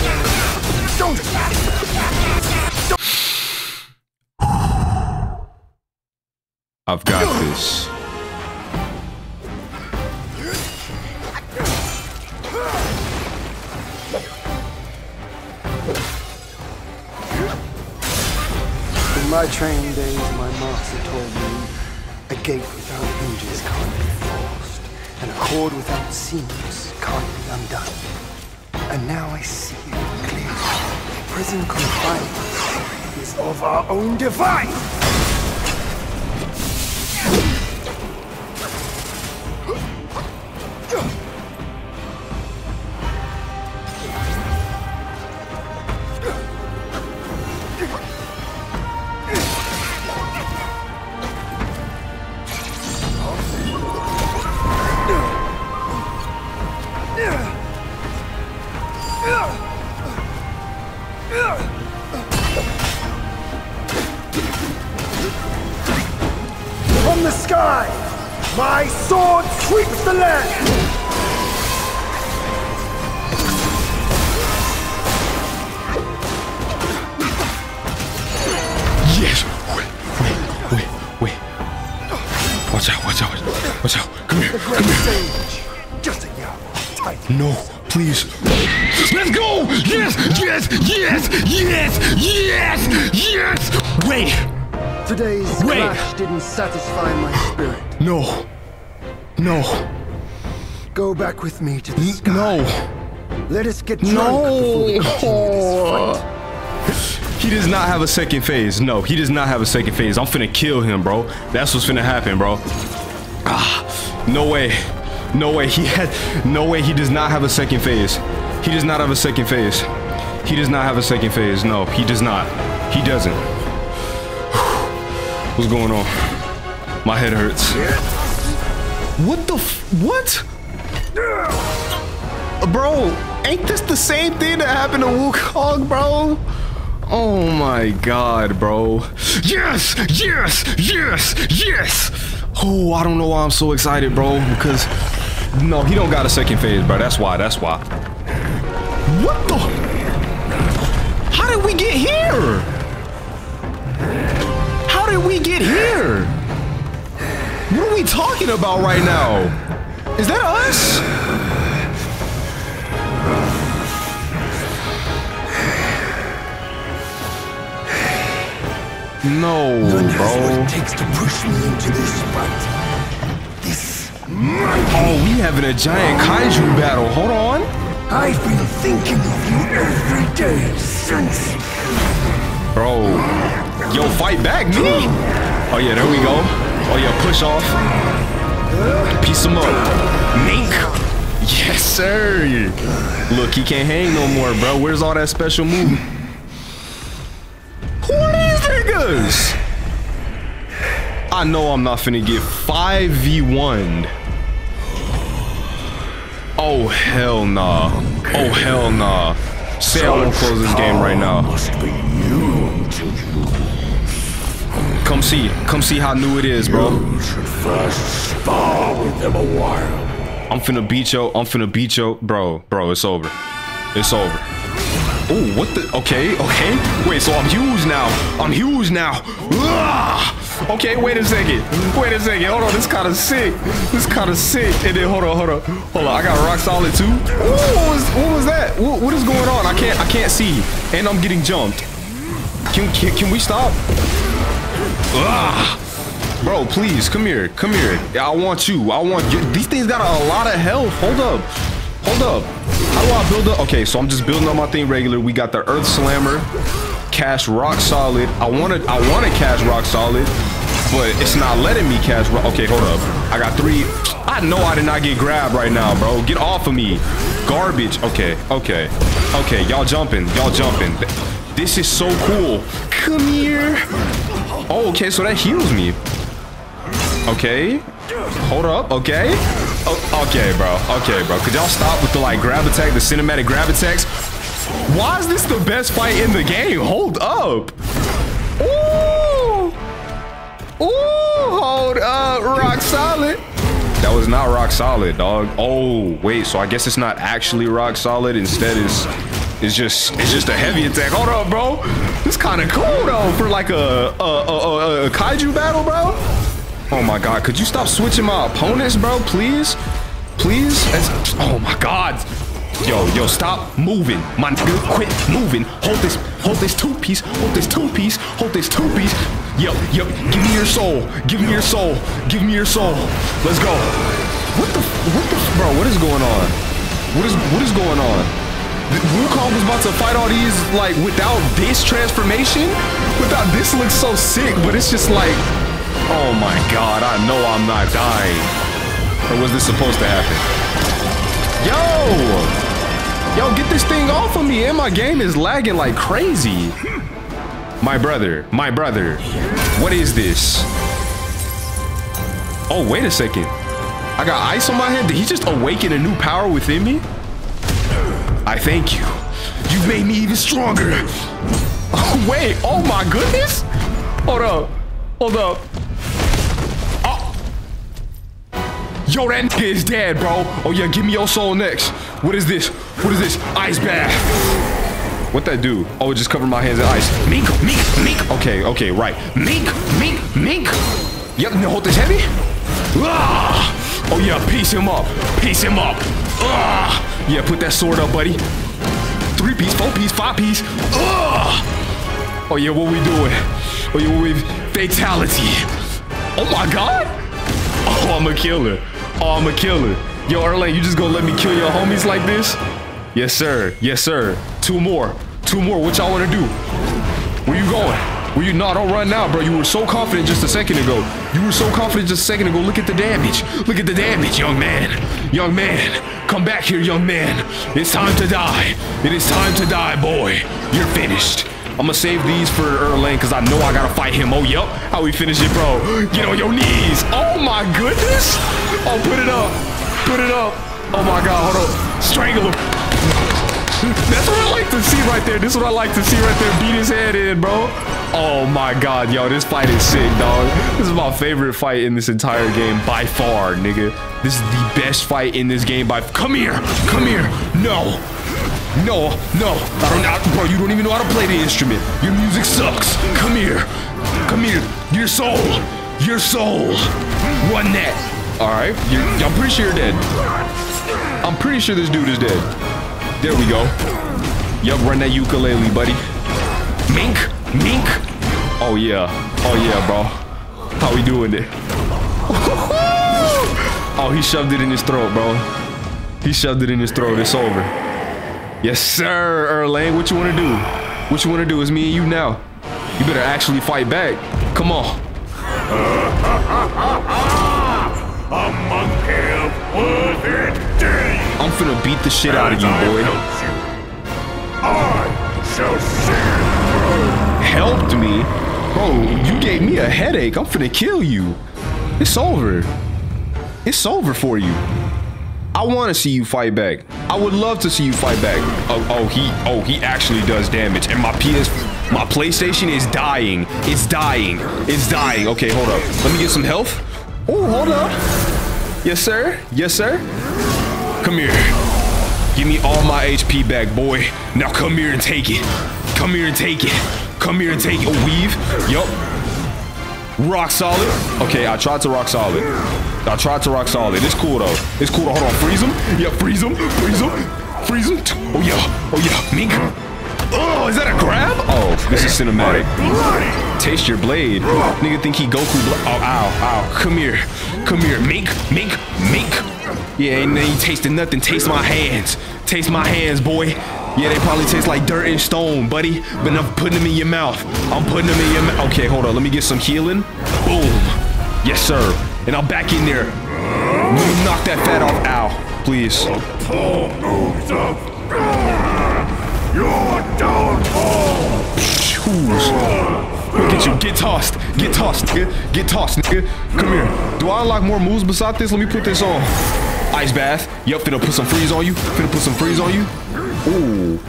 I've got this. My training days, my master told me a gate without hinges can't be forced, and a cord without seams can't be undone. And now I see it clearly. Prison confinement is of our own device. No, please. Let's go! Yes, yes, yes, yes, yes, yes! Wait! Today's Wait. clash didn't satisfy my spirit. No. No. Go back with me to the N- sky. No. Let us get drunk before we No. this fight. He does not have a second phase. No, he does not have a second phase. I'm finna kill him, bro. That's what's finna happen, bro. Ah, no way. No way. He had no way he does not have a second phase. He does not have a second phase. He does not have a second phase. No, he does not. He doesn't. What's going on? My head hurts. What the what? Bro, ain't this the same thing that happened to Wukong, bro? Oh my god, bro. Yes! Yes! Yes! Yes! Oh, I don't know why I'm so excited, bro. Because no, he don't got a second phase, bro. That's why. That's why. What the? How did we get here? How did we get here? What are we talking about right now? Is that us? No, None has bro. what it takes to push me into this fight. Oh, we having a giant kaiju battle. Hold on. I've been thinking of you every day since. Bro. Yo, fight back, me. Oh, yeah, there we go. Oh, yeah, push off. Piece him up. Mink. Yes, sir. Look, he can't hang no more, bro. Where's all that special move? Who are these niggas? I know I'm not finna get 5v1'd. Oh, hell nah. Oh, hell nah. Say I won't close this game right now. To. Come see. Come see how new it is, bro. I'm finna beat yo. I'm finna beat yo. Bro, bro, it's over. It's over. Oh, what the? Okay, okay. Wait, so I'm huge now. I'm huge now. Ah! Okay, wait a second. Wait a second. Hold on. This kind of sick. This kind of sick. And then hold on, hold on, hold on. I got rock solid too. Ooh, what was, what was that? What, what is going on? I can't. I can't see. And I'm getting jumped. Can can, can we stop? Ah! Bro, please come here. Come here. I want you. I want you. These things got a, lot of health. Hold up. Hold up. How do I build up? Okay, so I'm just building up my thing regular. We got the Earth Slammer, Cash Rock Solid. I want to. I want to Cash Rock Solid, but it's not letting me Rock. Okay, hold up. I got three. I know I did not get grabbed right now, bro. Get off of me. Garbage. Okay. Okay. Okay. Y'all jumping. Y'all jumping. This is so cool. Come here. Oh, okay. So that heals me. Okay. Hold up. Okay. Oh, okay, bro. Okay, bro. Could y'all stop with the like grab attack, the cinematic grab attacks? Why is this the best fight in the game? Hold up. Ooh. Hold up. Rock solid. That was not rock solid, dog. Oh, wait. So I guess it's not actually rock solid. Instead, it's it's just it's just a heavy attack. Hold up, bro. This kind of cool though for like a a, a, a a kaiju battle, bro. Oh my god, could you stop switching my opponents, bro? Please? Please? It's- oh my god. Yo, yo, stop moving. My nigga, quit moving. Hold this, hold this two piece, hold this two piece, hold this two piece. Yo, yo, give me your soul. Give me your soul. Give me your soul. Let's go. What the, what the, bro, what is going on? What is, what is going on? Wukong was about to fight all these, like, without this transformation? Without, this looks so sick, but it's just like, Oh my god, I know I'm not dying. Or was this supposed to happen? Yo! Yo, get this thing off of me, and my game is lagging like crazy. My brother, my brother, what is this? Oh, wait a second. I got ice on my head. Did he just awaken a new power within me? I thank you. You've made me even stronger. Oh, wait. Oh my goodness. Hold up. Hold up. Oh. Yo, that nigga is dead, bro. Oh yeah, give me your soul next. What is this? What is this? Ice bath. What that do? Oh, it just covered my hands in ice. Mink, mink, mink. Okay, okay, right. Mink, mink, mink. Yep, no, hold this heavy. Ah! Oh yeah, piece him up. Piece him up. Ah! Yeah, put that sword up, buddy. Three piece, four piece, five piece. Ah! Oh yeah, what we doing? Oh yeah, what we fatality. Oh my god. Oh, I'm a killer. Oh, I'm a killer. Yo, Erlang, you just gonna let me kill your homies like this? Yes, sir. Yes, sir. Two more. Two more. What y'all wanna do? Where you going? Where you? No, don't run now, bro. You were so confident just a second ago. You were so confident just a second ago. Look at the damage. Look at the damage, young man. Young man. Come back here, young man. It's time to die. It is time to die, boy. You're finished. I'm gonna save these for Erlang because I know I gotta fight him. Oh, yep. How we finish it, bro? Get on your knees. Oh, my goodness. Oh, put it up. Put it up. Oh, my God. Hold on. Strangle him. That's what I like to see right there. This is what I like to see right there. Beat his head in, bro. Oh my god, yo, this fight is sick, dog. This is my favorite fight in this entire game by far, nigga. This is the best fight in this game by. Come here, come here. No, no, no. I don't, I, bro. You don't even know how to play the instrument. Your music sucks. Come here, come here. Your soul, your soul. Run that. All right, I'm pretty sure you're dead. I'm pretty sure this dude is dead. There we go. Yup, run that ukulele, buddy. Mink, mink. Oh yeah, oh yeah, bro. How we doing it? oh, he shoved it in his throat, bro. He shoved it in his throat. It's over. Yes, sir, Erlang. What you want to do? What you want to do is me and you now. You better actually fight back. Come on. A monkey deed. I'm finna beat the shit out of you, boy. helped me. Bro, you gave me a headache. I'm finna kill you. It's over. It's over for you. I want to see you fight back. I would love to see you fight back. Oh, oh, he, oh, he actually does damage. And my PS, my PlayStation is dying. It's dying. It's dying. Okay, hold up. Let me get some health. Oh, hold up. Yes, sir. Yes, sir. Come here. Give me all my HP back, boy. Now come here and take it. Come here and take it. Come here and take it. Oh, weave. Yup. Rock solid. Okay, I tried to rock solid. I tried to rock solid. It's cool though. It's cool. Hold on. Freeze him. Yeah, freeze him. Freeze him. Freeze him. Oh yeah. Oh yeah. Mink. Oh, is that a grab? Oh, this is cinematic. Taste your blade. Nigga think he Goku. Oh, ow, ow. Come here. Come here. Mink. Mink. Mink. Yeah, ain't, ain't tasting nothing. Taste my hands. Taste my hands, boy. Yeah, they probably taste like dirt and stone, buddy. But I'm putting them in your mouth. I'm putting them in your mouth. Okay, hold on. Let me get some healing. Boom. Yes, sir. And I'm back in there. Let me knock that fat off. Ow. Please. Paul moves up. Your downfall. Who's? Look at you. Get tossed. Get tossed, nigga. Get tossed, nigga. Come here. Do I unlock more moves beside this? Let me put this on. Ice bath. Yup, finna put some freeze on you. Finna put some freeze on you. Ooh.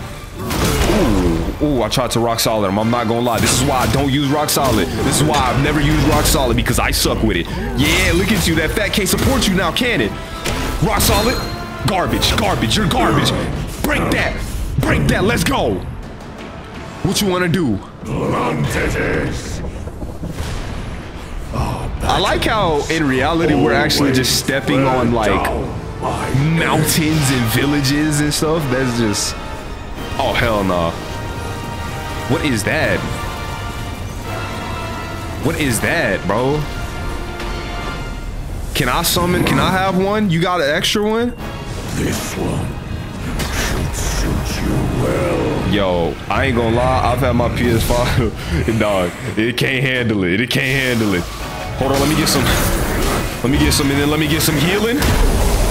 Ooh. Ooh, I tried to rock solid. I'm, I'm not gonna lie. This is why I don't use rock solid. This is why I've never used rock solid because I suck with it. Yeah, look at you. That fat can't support you now, can it? Rock solid. Garbage. Garbage. You're garbage. Break that. Break that. Let's go. What you wanna do? I like how in reality we're actually just stepping on like mountains and villages and stuff. That's just oh hell no. What is that? What is that, bro? Can I summon? Can I have one? You got an extra one? This one Yo, I ain't gonna lie. I've had my PS5. Dog, it can't handle it. It can't handle it. Hold on, let me get some. Let me get some, and then let me get some healing.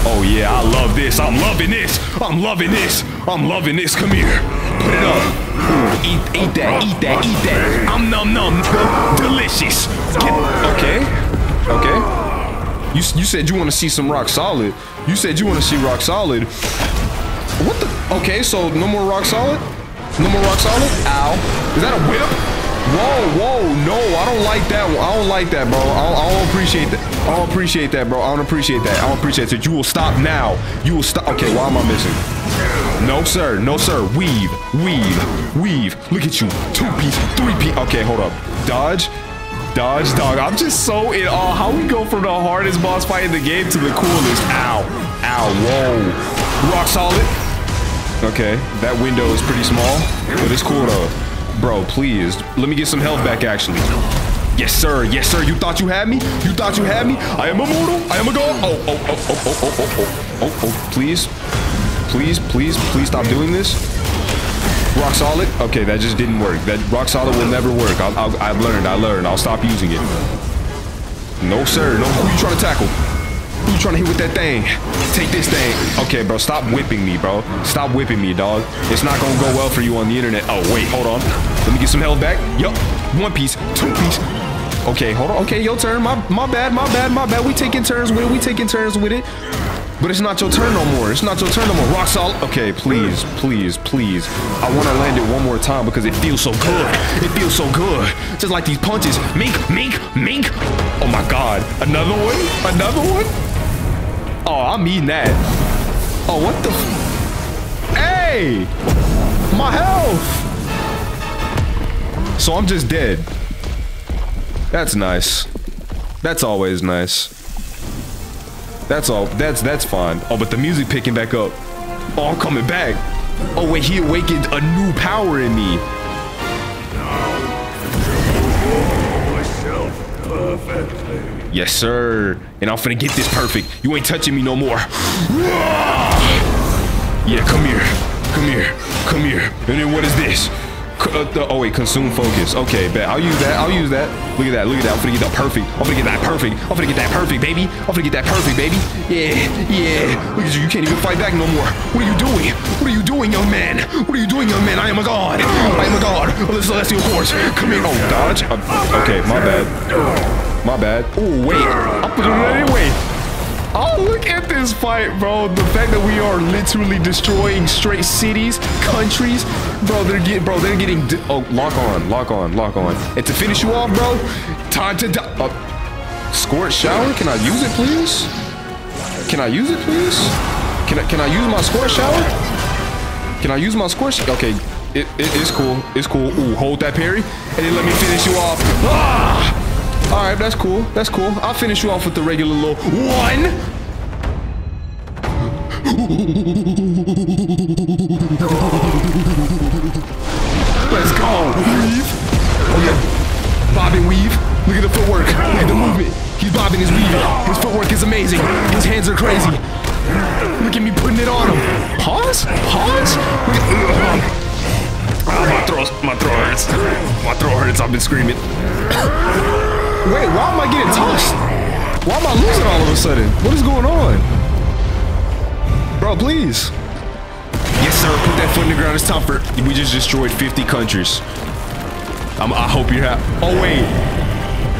Oh yeah, I love this. I'm loving this. I'm loving this. I'm loving this. Come here. Put it up. Ooh, eat, eat that. Eat that. Eat that. I'm num num. Delicious. Get, okay. Okay. You, you said you want to see some rock solid. You said you want to see rock solid. What the? Okay, so no more rock solid? No more rock solid? Ow. Is that a whip? Whoa, whoa, no, I don't like that. I don't like that, bro. I don't, I don't appreciate that. I don't appreciate that, bro. I don't appreciate that. I don't appreciate that. You will stop now. You will stop. Okay, why am I missing? No, sir. No, sir. Weave, weave, weave. Look at you. Two piece, three piece. Okay, hold up. Dodge. Dodge, dog. I'm just so in awe. How we go from the hardest boss fight in the game to the coolest. Ow. Ow. Whoa. Rock solid. Okay, that window is pretty small, but it's cool though. Bro, please, let me get some health back actually. Yes, sir. Yes, sir. You thought you had me? You thought you had me? I am immortal. I am a god. Oh, oh, oh, oh, oh, oh, oh, oh, oh, oh. Please, please, please, please stop doing this. Rock solid. Okay, that just didn't work. That rock solid will never work. I'll, I'll, I've learned. I learned. I'll stop using it. No, sir. No. Who you trying to tackle? Trying to hit with that thing? Take this thing. Okay, bro. Stop whipping me, bro. Stop whipping me, dog. It's not gonna go well for you on the internet. Oh, wait. Hold on. Let me get some health back. Yup. One piece. Two piece. Okay, hold on. Okay, your turn. My my bad. My bad. My bad. We taking turns with it. We taking turns with it. But it's not your turn no more. It's not your turn no more. Rock solid. Okay, please, please, please. I want to land it one more time because it feels so good. It feels so good. Just like these punches. Mink, mink, mink. Oh my God. Another one? Another one? Oh, I'm eating that. Oh, what the? hey! My health! So I'm just dead. That's nice. That's always nice. That's all. That's that's fine. Oh, but the music picking back up. Oh, I'm coming back. Oh wait, he awakened a new power in me. Yes, sir. And I'm finna get this perfect. You ain't touching me no more. Yeah, come here. Come here. Come here. And then what is this? Uh, oh wait, consume focus. Okay, bet. I'll use that. I'll use that. Look at that. Look at that. I'm gonna get that perfect. I'm gonna get that perfect. I'm gonna get that perfect, baby. I'm gonna get that perfect, baby. Yeah, yeah. Look at you. You can't even fight back no more. What are you doing? What are you doing, young man? What are you doing, young man? I am a god. I am a god of the celestial course. Come here. Oh, dodge. Uh, okay, my bad. My bad. Oh, wait. I'll put it anyway. Oh, look at this fight, bro. The fact that we are literally destroying straight cities, countries. Bro, they're getting, bro, they're getting, oh, lock on, lock on, lock on. And to finish you off, bro, time to die. Uh, squirt shower? Can I use it, please? Can I use it, please? Can I, can I use my squirt shower? Can I use my squirt Okay, it, it, it's cool. It's cool. Ooh, hold that parry. And then let me finish you off. Ah! All right, that's cool. That's cool. I'll finish you off with the regular little one. Let's go. Weave. Oh yeah. Bob and weave. Look at the footwork. Look at the movement. He's bobbing his weaving. His footwork is amazing. His hands are crazy. Look at me putting it on him. Pause. Pause. Look at. Oh, my throat. My throat hurts. My throat hurts. I've been screaming. Wait, why am I getting tossed? Why am I losing all of a sudden? What is going on? Bro, please. Yes, sir. Put that foot in the ground. It's time for... We just destroyed 50 countries. I'm, I hope you're. Oh, wait.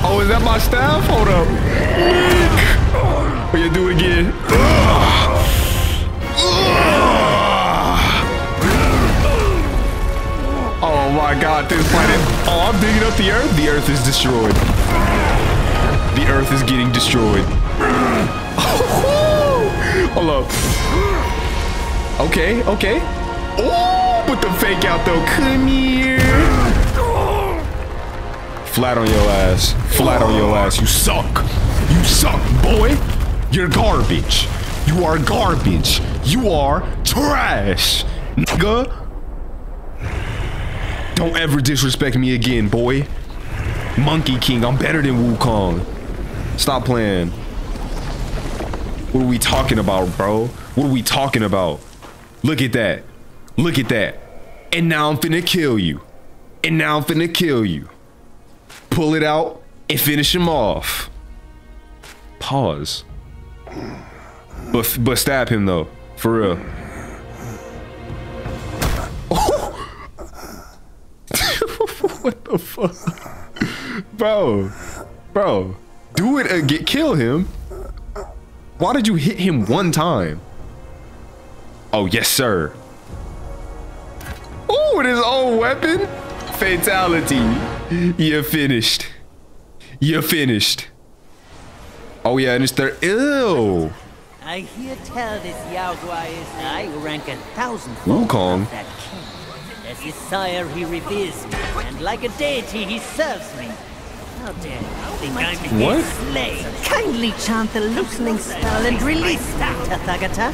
Oh, is that my staff? Hold up. Oh, you do it again. Oh my god, this planet. Oh, I'm digging up the earth. The earth is destroyed. The earth is getting destroyed. Up. Okay, okay. Oh, put the fake out though. Come here. Flat on your ass. Flat on your ass. You suck. You suck, boy. You're garbage. You are garbage. You are trash. Nigga. Don't ever disrespect me again, boy. Monkey King, I'm better than Wukong. Stop playing. What are we talking about, bro? What are we talking about? Look at that. Look at that. And now I'm finna kill you. And now I'm finna kill you. Pull it out and finish him off. Pause. But but stab him though. For real. what the fuck? Bro. Bro. Do it again. Kill him. Why did you hit him one time? Oh, yes, sir. Oh, with his own weapon? fatality. You're finished. You're finished. Oh yeah, and it's their ew. I hear tell this Yao Guai is I rank a thousand Wukong. that king. As his sire he reveres me, and like a deity he serves me. What? slave? Kindly chant the loosening spell and release me, Tathagata,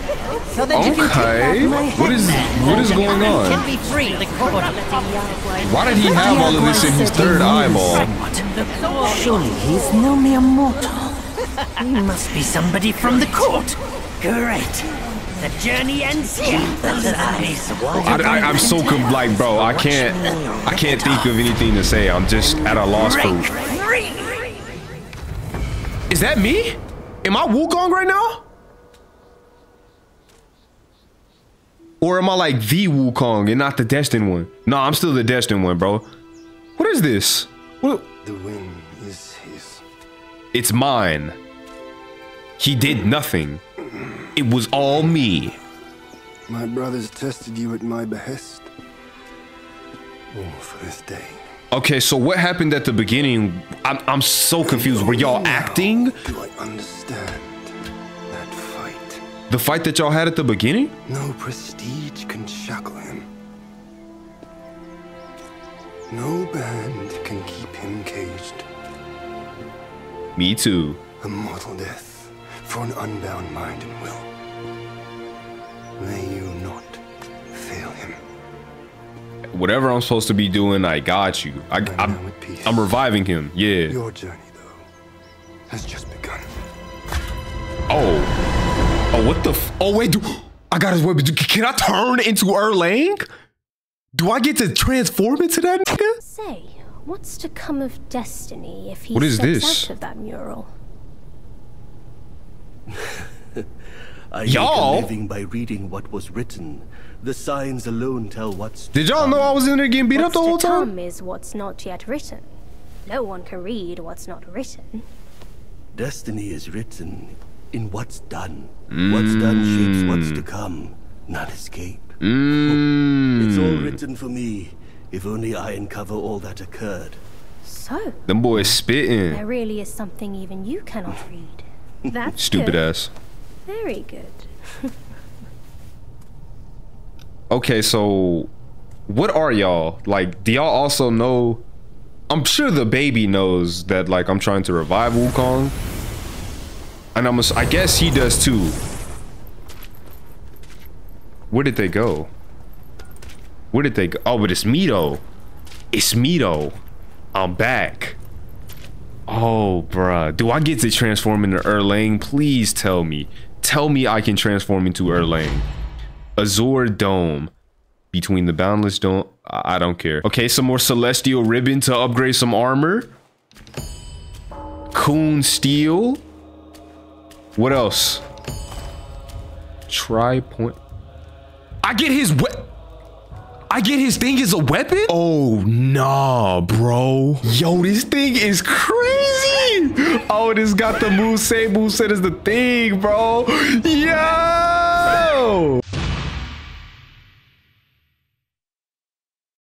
so that you can take Okay. back my what is what is going on? can be free. The court letting Yao Guai Why did he have all of this in his third eyeball? Surely he's no mere mortal. He must be somebody from the court. Great. The journey ends here. I, I, I'm so com- like, bro. I can't. I can't think of anything to say. I'm just at a loss for. Is that me? Am I Wukong right now? Or am I like the Wukong and not the destined one? No, I'm still the destined one, bro. What is this? What? The win is his. It's mine. He did nothing. It was all me. My brothers tested you at my behest. All for this day. Okay, so what happened at the beginning? I'm, I'm so confused. Were y'all acting Do I understand that fight? the fight that y'all had at the beginning? No prestige can shackle him. No band can keep him caged. Me too. A mortal death for an unbound mind and will. May you not fail him. Whatever I'm supposed to be doing, I got you. I, I'm I'm, now at peace. I'm reviving him. Yeah. Your journey, though, has just begun. Oh. Oh, what the? F- oh wait. Do, I got his weapon. Can I turn into Erlang? Do I get to transform into that nigga? Say, what's to come of Destiny if he What is steps this? out of that mural? I Y'all? make a living by reading what was written. The signs alone tell what's. to Did y'all know I was in there getting beat up the whole to time? come is what's not yet written. No one can read what's not written. Destiny is written in what's done. What's done shapes what's to come, not escape. Mm. It's all written for me. If only I uncover all that occurred. So, Them boys spitting. there really is something even you cannot read. That's Stupid good. ass. Very good. Okay, so what are y'all like? Do y'all also know? I'm sure the baby knows that like I'm trying to revive Wukong, and I'm. I guess he does too. Where did they go? Where did they go? Oh, but it's Mito. It's Mito. I'm back. Oh, bruh. Do I get to transform into Erlang? Please tell me. Tell me I can transform into Erlang. Azure Dome. Between the Boundless Dome. I I don't care. Okay, some more Celestial Ribbon to upgrade some armor. Kun Steel. What else? Tri point. I get his I get his thing as a weapon? Oh, nah, bro. Yo, this thing is crazy. Oh, this got the move, same move set as the thing, bro. Yo!